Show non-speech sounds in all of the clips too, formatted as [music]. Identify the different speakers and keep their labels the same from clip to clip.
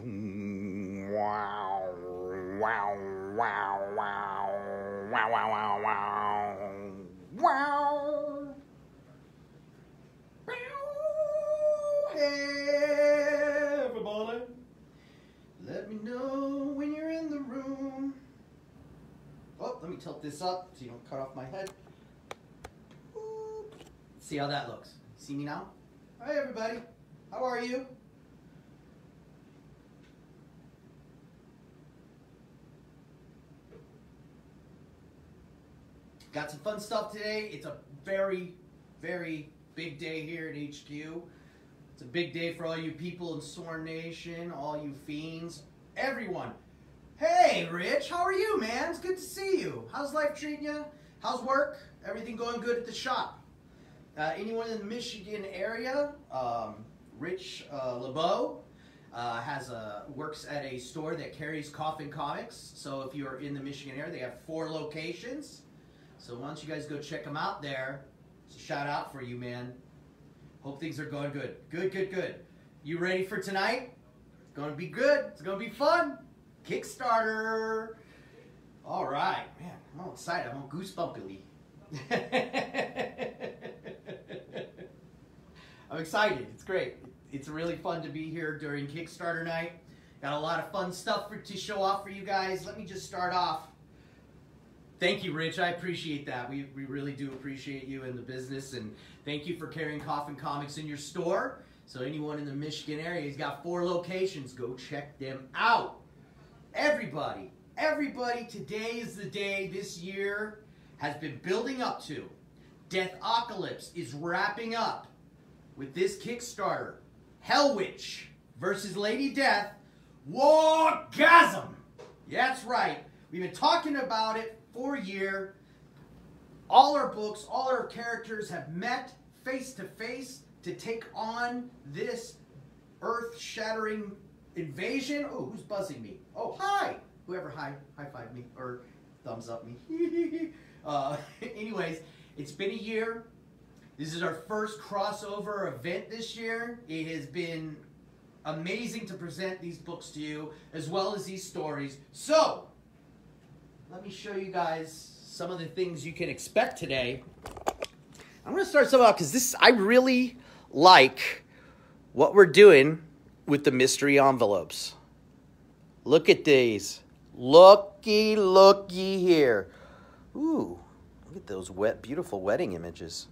Speaker 1: Boom. Wow. Wow. Wow. Wow. Wow. Wow. Wow. Wow. Wow. Everybody. Let me know when you're in the room. Oh, let me tilt this up so you don't cut off my head. See how that looks. See me now? Hi, everybody. How are you? Got some fun stuff today. It's a very, very big day here at HQ. It's a big day for all you people in Sworn Nation, all you fiends, everyone. Hey, Rich, how are you, man? It's good to see you. How's life treating you? How's work? Everything going good at the shop? Uh, anyone in the Michigan area? Um, Rich uh, LeBeau uh, has a works at a store that carries Coffin Comics. So if you're in the Michigan area, they have four locations. So why don't you guys go check them out there? It's a shout out for you, man. Hope things are going good. Good, good, good. You ready for tonight? It's going to be good. It's going to be fun. Kickstarter. All right, man. I'm all excited. I'm all goosebumpily. [laughs] I'm excited. It's great. It's really fun to be here during Kickstarter night. Got a lot of fun stuff for, to show off for you guys. Let me just start off. Thank you, Rich. I appreciate that. We, we really do appreciate you in the business, and thank you for carrying Coffin Comics in your store. So anyone in the Michigan area, he's got four locations. Go check them out. Everybody, everybody, today is the day this year has been building up to. Death Deathocalypse is wrapping up with this Kickstarter. Hell Witch versus Lady Death. Wargasm! Yeah, that's right. We've been talking about it for a year. All our books, all our characters have met face to face to take on this earth shattering invasion. Oh, who's buzzing me? Oh, hi! Whoever high high five me or thumbs up me. [laughs] uh, [laughs] anyways, it's been a year. This is our first crossover event this year. It has been amazing to present these books to you as well as these stories. So, let me show you guys some of the things you can expect today. I'm going to start some out because this I really like what we're doing with the mystery envelopes. Look at these. Looky, looky here. Ooh, look at those wet, beautiful wedding images.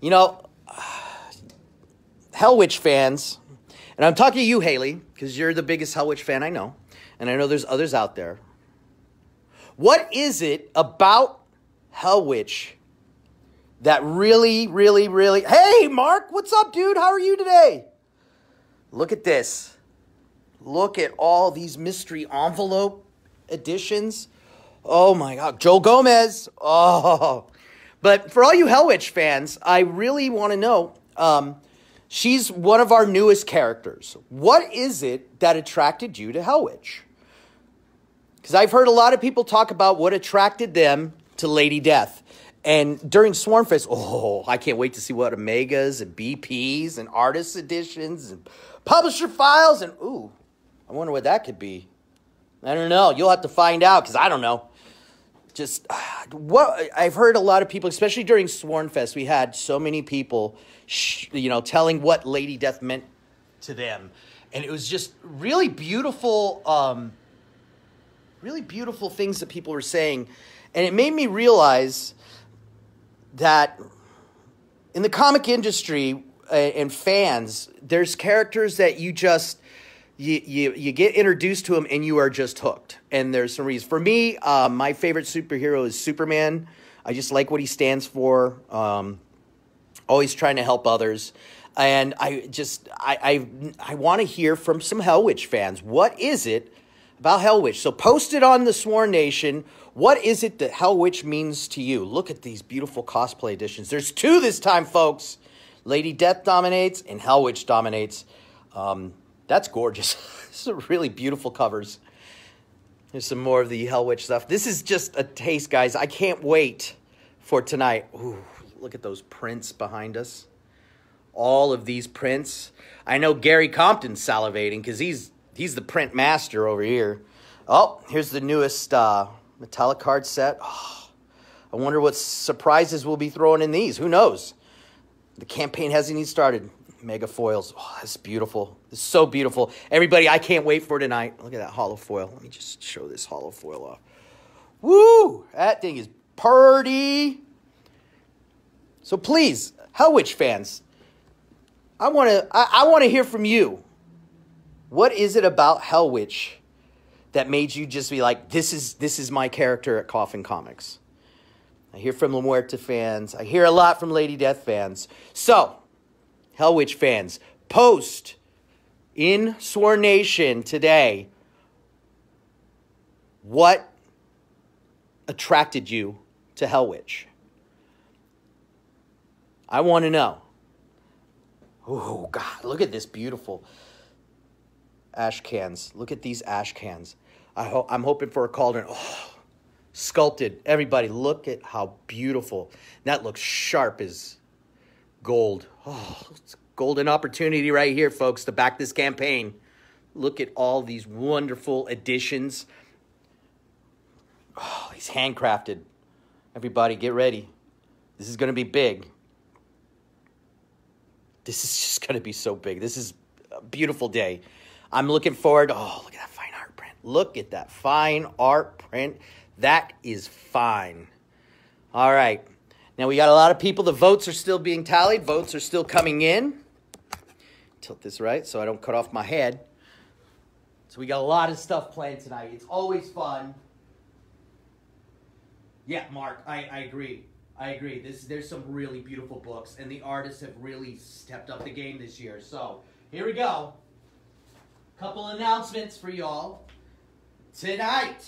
Speaker 1: You know, [sighs] Hell Witch fans, and I'm talking to you, Haley, because you're the biggest Hell Witch fan I know, and I know there's others out there. What is it about Hell Witch that really, really, really. Hey, Mark, what's up, dude? How are you today? Look at this. Look at all these mystery envelope editions. Oh my God. Joe Gomez. Oh. But for all you Hell Witch fans, I really want to know. Um, she's one of our newest characters. What is it that attracted you to Hell Witch? Because I've heard a lot of people talk about what attracted them to Lady Death. And during Sworn Fest, oh, I can't wait to see what Omegas and BPs and artist editions and publisher files and ooh, I wonder what that could be. I don't know. You'll have to find out because I don't know. Just [sighs] what I've heard a lot of people, especially during Sworn Fest, we had so many people, you know, telling what Lady Death meant to them, and it was just really beautiful, um, really beautiful things that people were saying, and it made me realize that in the comic industry uh, and fans, there's characters that you just you, you you get introduced to them and you are just hooked. And there's some reasons. For me, uh, my favorite superhero is Superman. I just like what he stands for. Um, always trying to help others. And I just I I, I want to hear from some Hell Witch fans. What is it about Hell Witch? So post it on the Sworn Nation what is it that Hell Witch means to you? Look at these beautiful cosplay editions. There's two this time, folks. Lady Death dominates and Hell Witch dominates. Um, that's gorgeous. [laughs] These are really beautiful covers. There's some more of the Hell Witch stuff. This is just a taste, guys. I can't wait for tonight. Ooh, look at those prints behind us. All of these prints. I know Gary Compton's salivating because he's He's the print master over here. Oh, here's the newest uh, metallic card set. Oh, I wonder what surprises we'll be throwing in these. Who knows? The campaign hasn't even started. Mega foils. Oh, that's beautiful. It's so beautiful. Everybody, I can't wait for tonight. Look at that hollow foil. Let me just show this hollow foil off. Woo! That thing is purdy. So please, Hell Witch fans, I want to I, I want to hear from you. What is it about Hell Witch that made you just be like, this is this is my character at Coffin Comics? I hear from La Muerta fans. I hear a lot from Lady Death fans. So, Hell Witch fans, post in Sworn Nation today what attracted you to Hell Witch. I want to know. Oh, God, look at this beautiful ash cans. Look at these ash cans. I ho- I'm hoping for a cauldron. Oh, sculpted. Everybody, look at how beautiful. That looks sharp as gold. Oh, it's golden opportunity right here, folks, to back this campaign. Look at all these wonderful additions. Oh, he's handcrafted. Everybody, get ready. This is going to be big. This is just going to be so big. This is a beautiful day. I'm looking forward. Oh, look at that fine art print. Look at that fine art print. That is fine. All right. Now we got a lot of people. The votes are still being tallied. Votes are still coming in. Tilt this right so I don't cut off my head. So we got a lot of stuff planned tonight. It's always fun. Yeah, Mark, I, I agree. I agree. This there's some really beautiful books, and the artists have really stepped up the game this year. So here we go. Couple announcements for y'all tonight.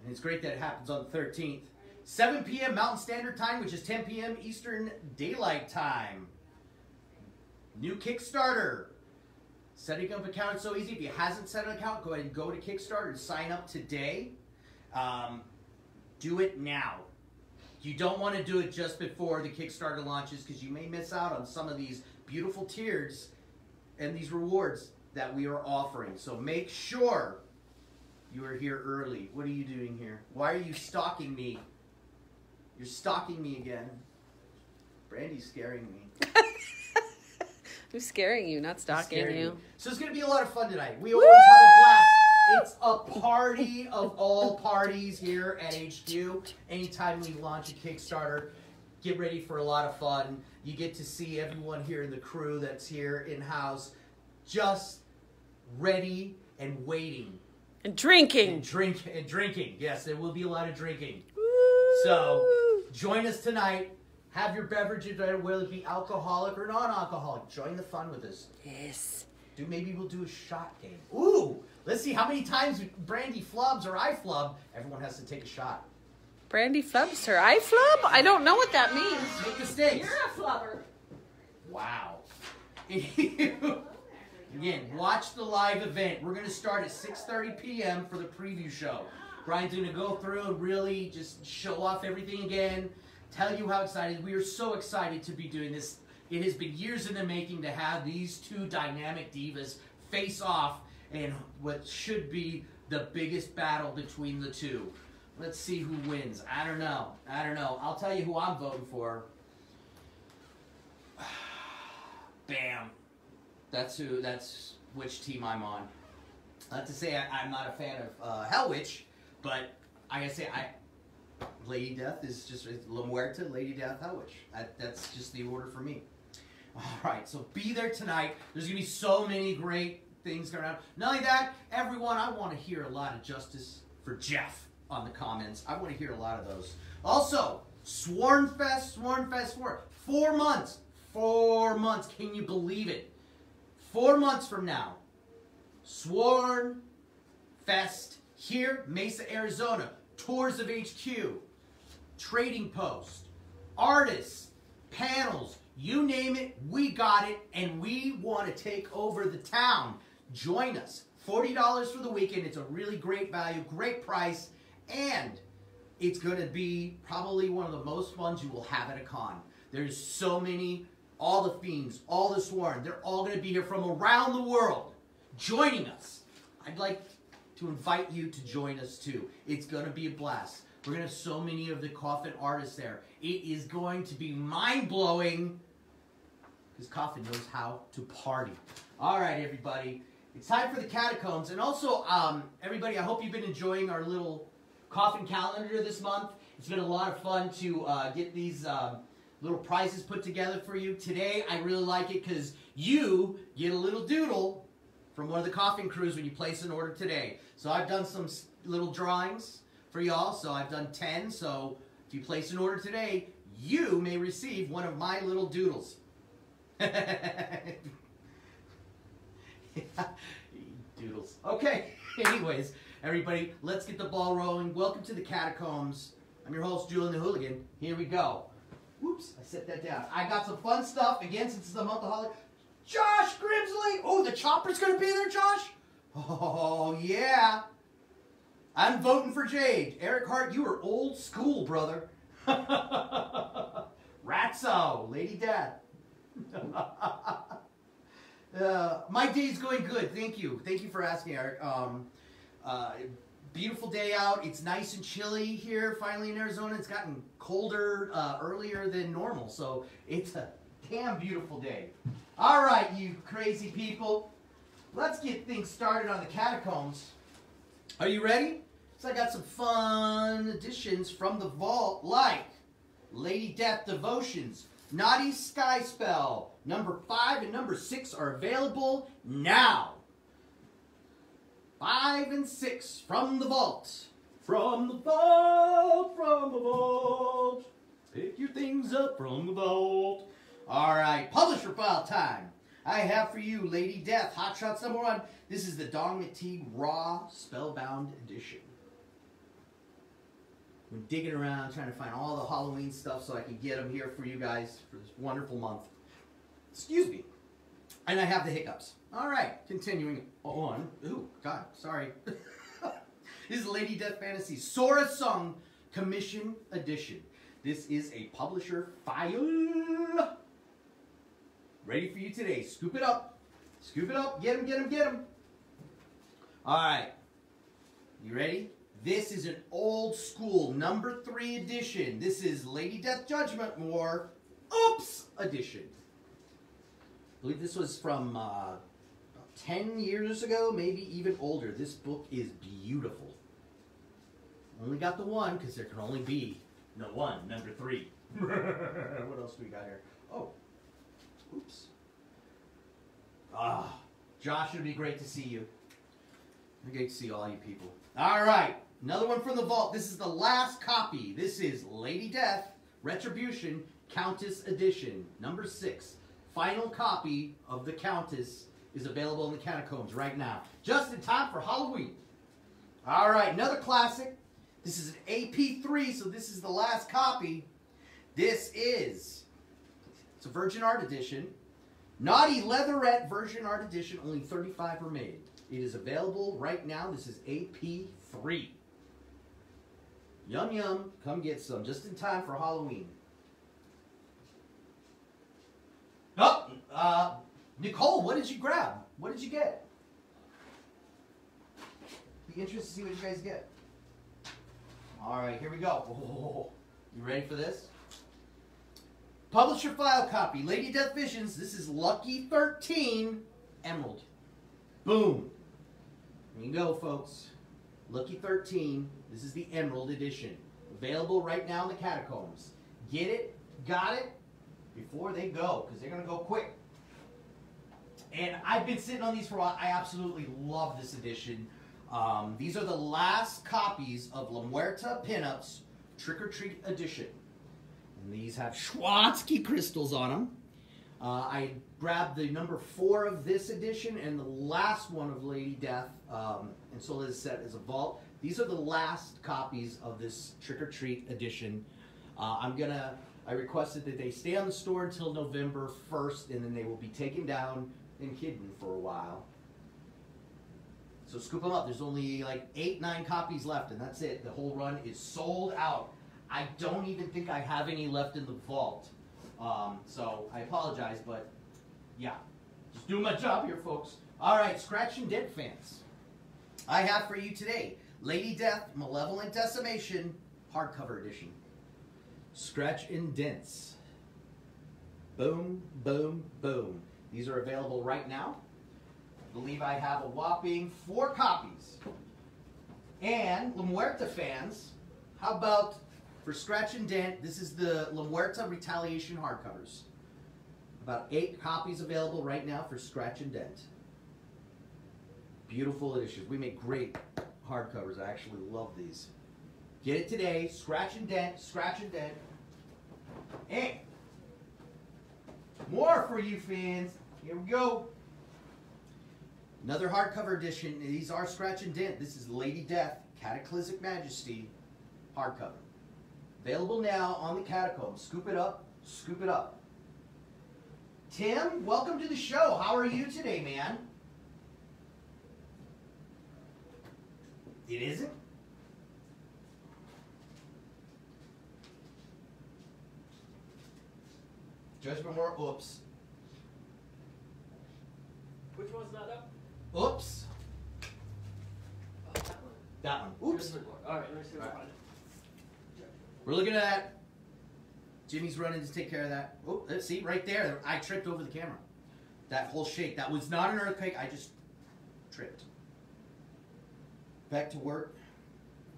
Speaker 1: And it's great that it happens on the 13th. 7 p.m. Mountain Standard Time, which is 10 p.m. Eastern Daylight Time. New Kickstarter. Setting up an account is so easy. If you hasn't set an account, go ahead and go to Kickstarter and sign up today. Um, do it now. You don't want to do it just before the Kickstarter launches because you may miss out on some of these beautiful tiers and these rewards that we are offering. So make sure you are here early. What are you doing here? Why are you stalking me? You're stalking me again. Brandy's scaring me. [laughs]
Speaker 2: Who's scaring you? Not stalking you.
Speaker 1: me. So it's gonna be a lot of fun tonight. We always have a blast. It's a party of all parties here at HQ. Anytime we launch a Kickstarter, get ready for a lot of fun. You get to see everyone here in the crew that's here in house, just ready and waiting
Speaker 2: And drinking.
Speaker 1: and drink and drinking. Yes, there will be a lot of drinking. So join us tonight. Have your beverages, uh, whether it be alcoholic or non-alcoholic. Join the fun with us.
Speaker 2: Yes.
Speaker 1: Do maybe we'll do a shot game. Ooh, let's see how many times Brandy flubs or I flub. Everyone has to take a shot.
Speaker 2: Brandy flubs her. I flub? I don't know what that means.
Speaker 1: Make mistakes.
Speaker 2: You're a flubber.
Speaker 1: Wow. [laughs] Again, watch the live event. We're gonna start at 6:30 p.m. for the preview show. Brian's gonna go through and really just show off everything again, tell you how excited. We are so excited to be doing this. It has been years in the making to have these two dynamic divas face off in what should be the biggest battle between the two. Let's see who wins. I don't know. I don't know. I'll tell you who I'm voting for. [sighs] Bam. That's who. That's which team I'm on. Not to say I, I'm not a fan of uh, Hell Witch, but I gotta say I. Lady Death is just La Muerta, Lady Death, Hell Witch. That, that's just the order for me. [laughs] All right, so be there tonight. There's gonna be so many great things going on. Not only that, everyone, I want to hear a lot of justice for Jeff on the comments. I want to hear a lot of those. Also, Sworn Fest, Sworn Fest, Sworn. Four months. Four months. Can you believe it? Four months from now, Sworn Fest here, Mesa, Arizona. Tours of HQ, trading post, artists, panels, you name it, we got it, and we want to take over the town. Join us. $40 for the weekend. It's a really great value, great price, and it's going to be probably one of the most fun you will have at a con. There's so many all the fiends, all the sworn, they're all going to be here from around the world joining us. I'd like to invite you to join us too. It's going to be a blast. We're going to have so many of the coffin artists there. It is going to be mind blowing because Coffin knows how to party. All right, everybody. It's time for the catacombs. And also, um, everybody, I hope you've been enjoying our little coffin calendar this month. It's been a lot of fun to uh, get these um, little prizes put together for you. Today, I really like it because you get a little doodle from one of the coffin crews when you place an order today. So I've done some little drawings for y'all. So I've done 10. So if you place an order today, you may receive one of my little doodles. [laughs] Doodles. Okay. [laughs] Anyways, everybody, let's get the ball rolling. Welcome to the catacombs. I'm your host, Julian the Hooligan. Here we go. Whoops, I set that down. I got some fun stuff. Again, since it's the month of Holiday. Josh Grimsley! Oh, the chopper's gonna be there, Josh? Oh, yeah. I'm voting for Jade. Eric Hart, you are old school, brother. [laughs] Ratso, Lady Dad. [laughs] uh, my day's going good. Thank you. Thank you for asking, Eric. Um, uh, beautiful day out. It's nice and chilly here finally in Arizona. It's gotten colder uh, earlier than normal, so it's a damn beautiful day. All right, you crazy people. Let's get things started on the catacombs. Are you ready? So I got some fun additions from the vault, like Lady Death Devotions, Naughty Sky Spell, number 5 and number 6 are available now. 5 and 6 from the vault. From the vault, from the vault. Pick your things up from the vault. All right, publisher file time. I have for you Lady Death, Hot Shots number one. This is the Dong McTeague Raw Spellbound Edition. I'm digging around trying to find all the Halloween stuff so I can get them here for you guys for this wonderful month. Excuse me. And I have the hiccups. All right, continuing on. Ooh, God, sorry. [laughs] this is Lady Death Fantasy Sorah Suhng Commission Edition. This is a publisher file. Ready for you today. Scoop it up. Scoop it up. Get him, get him, get him. All right. You ready? This is an old school number three edition. This is Lady Death Judgment War Oops edition. I believe this was from uh, 10 years ago, maybe even older. This book is beautiful. Only got the one because there can only be no one, number three. [laughs] what else do we got here? Oh, oops. Ah, Josh, it'd be great to see you. Great to see all you people. All right. Another one from the vault. This is the last copy. This is Lady Death Retribution Countess Edition, number six. Final copy of the Countess is available in the catacombs right now. Just in time for Halloween. All right, another classic. This is an AP3, so this is the last copy. This is, it's a Virgin Art Edition. Naughty Leatherette Virgin Art Edition, only 35 were made. It is available right now. This is AP3. Yum yum, come get some just in time for Halloween. Oh, uh, Nicole, what did you grab? What did you get? Be interested to see what you guys get. All right, here we go. Oh, [laughs] you ready for this? Publisher file copy, Lady Death Visions. This is Lucky 13 Emerald. Boom. There you go, folks. Lucky 13. This is the Emerald Edition. Available right now in the catacombs. Get it, got it, before they go, because they're going to go quick. And I've been sitting on these for a while. I absolutely love this edition. Um, these are the last copies of La Muerta Pinups Trick or Treat Edition. And these have Swarovski crystals on them. Uh, I grabbed the number four of this edition and the last one of Lady Death, um, and sold as set as a vault. These are the last copies of this Trick or Treat edition. Uh, I'm gonna. I requested that they stay on the store until November 1st, and then they will be taken down and hidden for a while. So scoop them up. There's only like eight, nine copies left, and that's it. The whole run is sold out. I don't even think I have any left in the vault. Um, so I apologize, but yeah, just doing my job here, folks. All right, Scratch and Dent fans. I have for you today Lady Death Malevolent Decimation hardcover edition. Scratch and Dents. Boom, boom, boom. These are available right now. I believe I have a whopping four copies. And La Muerta fans, how about for Scratch and Dent, this is the La Muerta Retaliation hardcovers. About eight copies available right now for Scratch and Dent. Beautiful editions. We make great hardcovers. I actually love these. Get it today. Scratch and Dent. Scratch and Dent. And more for you fans. Here we go. Another hardcover edition. These are Scratch and Dent. This is Lady Death, Cataclysmic Majesty hardcover. Available now on the Catacomb. Scoop it up. Scoop it up. Tim, welcome to the show. How are you today, man? It isn't? Judgment oops.
Speaker 3: Which one's not up?
Speaker 1: Oops.
Speaker 3: Oh, that one.
Speaker 1: That one. Oops.
Speaker 3: Judgment. All right, let me see I find.
Speaker 1: We're looking at that. Jimmy's running to take care of that. Oh, let's see, right there. I tripped over the camera. That whole shake. That was not an earthquake. I just tripped. Back to work.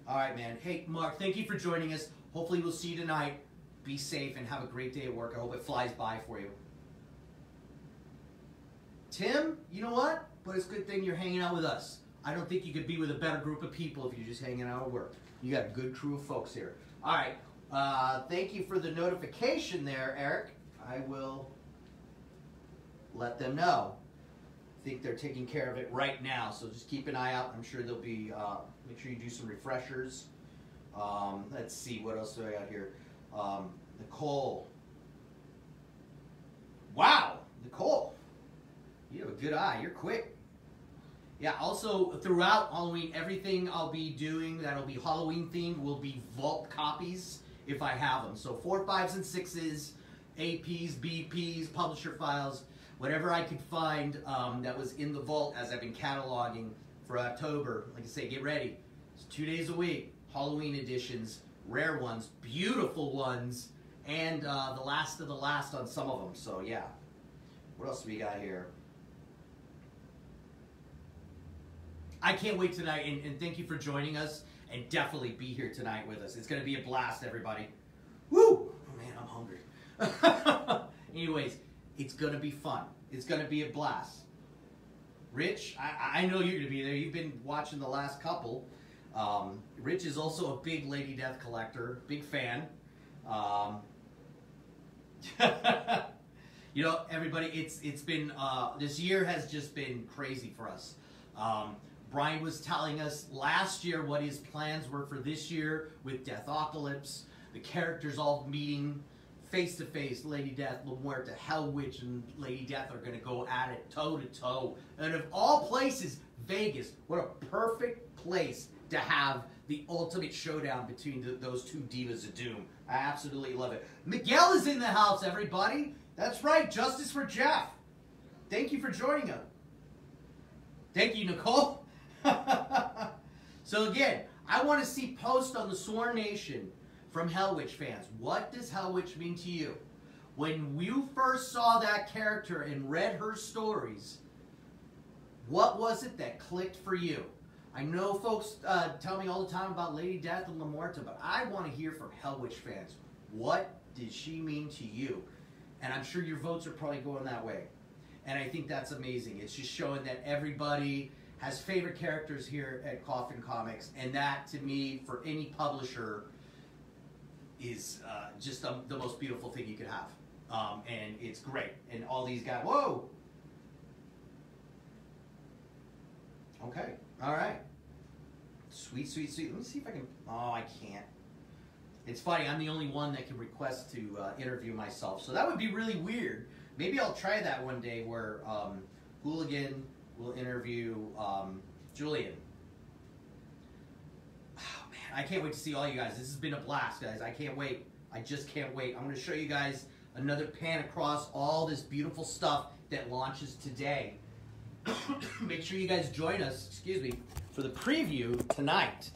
Speaker 1: All right, man. Hey, Mark, thank you for joining us. Hopefully, we'll see you tonight. Be safe and have a great day at work. I hope it flies by for you. Tim, you know what? But it's a good thing you're hanging out with us. I don't think you could be with a better group of people if you're just hanging out at work. You got a good crew of folks here. All right. Uh, thank you for the notification there, Eric. I will let them know. I think they're taking care of it right now, so just keep an eye out. I'm sure they'll be. Uh, make sure you do some refreshers. Um, let's see what else do I got here. Um, Nicole. Wow, Nicole, you have a good eye. You're quick. Yeah, also throughout Halloween, everything I'll be doing that'll be Halloween themed will be vault copies if I have them. So four, fives, and sixes, APs, BPs, publisher files, whatever I could find um, that was in the vault as I've been cataloging for October. Like I say, get ready. It's two days a week. Halloween editions, rare ones, beautiful ones, and uh, the last of the last on some of them. So yeah. What else do we got here? I can't wait tonight, and, and thank you for joining us. And definitely be here tonight with us. It's going to be a blast, everybody. Woo! Oh, man, I'm hungry. [laughs] Anyways, it's going to be fun. It's going to be a blast. Rich, I, I know you're going to be there. You've been watching the last couple. Um, Rich is also a big Lady Death collector, big fan. Um, [laughs] you know, everybody, it's it's been uh, this year has just been crazy for us. Um, Brian was telling us last year what his plans were for this year with Death Deathocalypse, the characters all meeting face to face. Lady Death, La Muerta, Hell Witch, and Lady Death are going to go at it toe to toe. And of all places, Vegas. What a perfect place to have the ultimate showdown between the, those two divas of doom. I absolutely love it. Miguel is in the house, everybody. That's right, Justice for Jeff. Thank you for joining us. Thank you, Nicole. [laughs] so again, I want to see post on the Sworn Nation from Hellwitch fans. What does Hellwitch mean to you? When you first saw that character and read her stories, what was it that clicked for you? I know folks uh, tell me all the time about Lady Death and La Muerta, but I want to hear from Hellwitch fans. What did she mean to you? And I'm sure your votes are probably going that way. And I think that's amazing. It's just showing that everybody has favorite characters here at Coffin Comics, and that to me, for any publisher, is uh, just the, the most beautiful thing you could have. Um, and it's great. And all these guys, whoa! Okay, all right. Sweet, sweet, sweet. Let me see if I can. Oh, I can't. It's funny, I'm the only one that can request to uh, interview myself. So that would be really weird. Maybe I'll try that one day where um, Hooligan will interview um, Julian. Oh, man, I can't wait to see all you guys. This has been a blast, guys. I can't wait. I just can't wait. I'm going to show you guys another pan across all this beautiful stuff that launches today. [coughs] Make sure you guys join us, excuse me, for the preview tonight.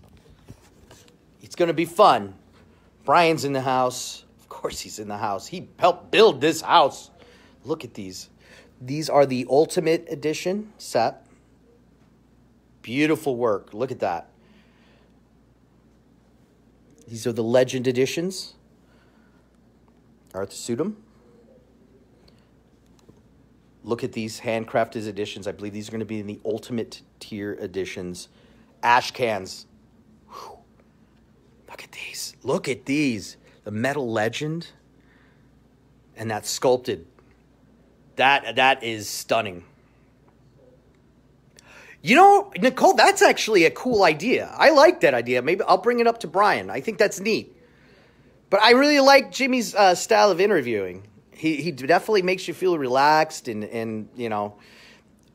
Speaker 1: It's going to be fun. Brian's in the house. Of course, he's in the house. He helped build this house. Look at these. These are the Ultimate Edition set. Beautiful work. Look at that. These are the Legend Editions. Arthur Suydam. Look at these handcrafted editions. I believe these are going to be in the Ultimate Tier editions. Ash cans. Whew. Look at these. Look at these. The Metal Legend. And that sculpted. That that is stunning. You know, Nicole, that's actually a cool idea. I like that idea. Maybe I'll bring it up to Brian. I think that's neat. But I really like Jimmy's uh, style of interviewing. He he definitely makes you feel relaxed and and you know,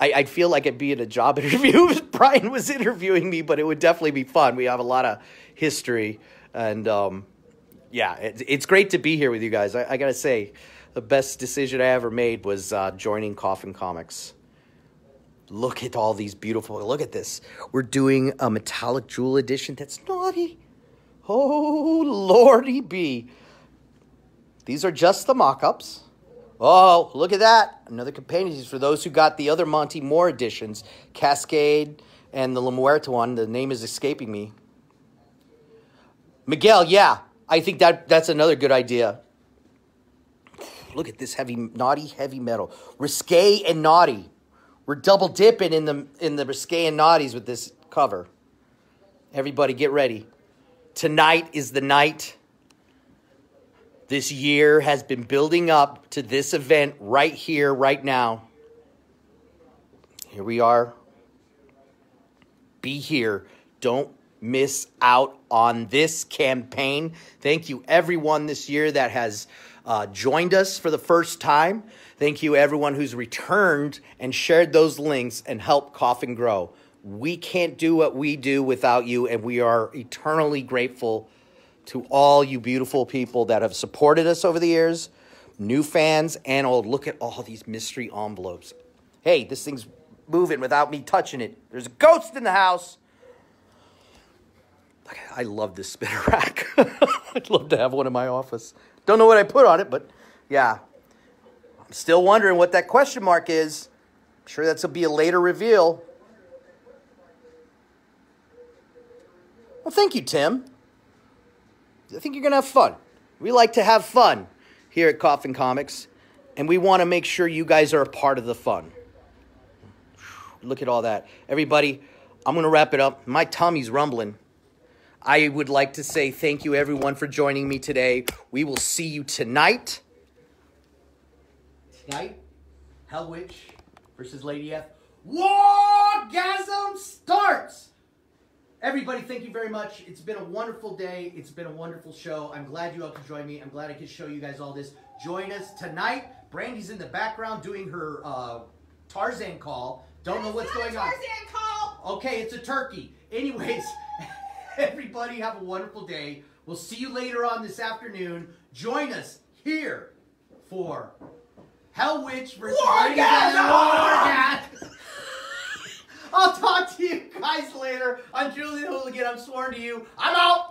Speaker 1: I, I'd feel like I'd be in a job [laughs] interview if Brian was interviewing me, but it would definitely be fun. We have a lot of history, and um, yeah, it, it's great to be here with you guys. I, I gotta say, the best decision I ever made was uh, joining Coffin Comics. Look at all these beautiful. Look at this. We're doing a metallic jewel edition. That's naughty. Oh lordy be. These are just the mock-ups. Oh, look at that. Another companion for those who got the other Monte Moore editions, Cascade and the La Muerta one. The name is escaping me. Miguel, yeah. I think that that's another good idea. Look at this heavy, naughty, heavy metal. Risque and naughty. We're double dipping in the in the risque and naughties with this cover. Everybody, get ready. Tonight is the night. This year has been building up to this event right here, right now. Here we are. Be here. Don't miss out on this campaign. Thank you, everyone, this year that has uh, joined us for the first time. Thank you, everyone who's returned and shared those links and helped Coffin grow. We can't do what we do without you, and we are eternally grateful to all you beautiful people that have supported us over the years, new fans and old. Look at all these mystery envelopes. Hey, this thing's moving without me touching it. There's a ghost in the house. I love this spinner [laughs] rack. I'd love to have one in my office. Don't know what I put on it, but yeah. I'm still wondering what that question mark is. I'm sure that's will be a later reveal. Well, thank you, Tim. I think you're going to have fun. We like to have fun here at Coffin Comics, and we want to make sure you guys are a part of the fun. Look at all that. Everybody, I'm going to wrap it up. My tummy's rumbling. I would like to say thank you, everyone, for joining me today. We will see you tonight. Tonight, Hell Witch versus Lady F. Wargasm starts! Everybody, thank you very much. It's been a wonderful day. It's been a wonderful show. I'm glad you all could join me. I'm glad I could show you guys all this. Join us tonight. Brandy's in the background doing her uh, Tarzan call. Don't know what's going on.
Speaker 2: Tarzan call.
Speaker 1: Okay, it's a turkey. Anyways, [laughs] everybody have a wonderful day. We'll see you later on this afternoon. Join us here for Hell Witch versus! Wargasm! I'll talk to you guys later. I'm Julian Hooligan. I'm sworn to you. I'm out.